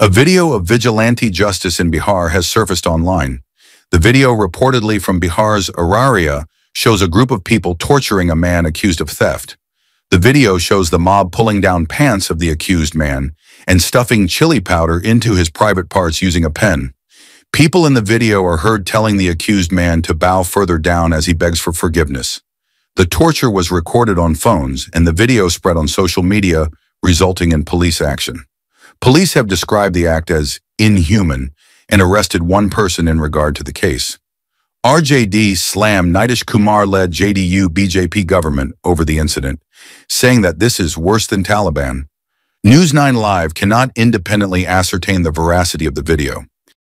A video of vigilante justice in Bihar has surfaced online. The video reportedly from Bihar's Araria shows a group of people torturing a man accused of theft. The video shows the mob pulling down pants of the accused man and stuffing chili powder into his private parts using a pen. People in the video are heard telling the accused man to bow further down as he begs for forgiveness. The torture was recorded on phones and the video spread on social media, resulting in police action. Police have described the act as inhuman and arrested one person in regard to the case. RJD slammed Nitish Kumar-led JDU BJP government over the incident, saying that this is worse than Taliban. News 9 Live cannot independently ascertain the veracity of the video.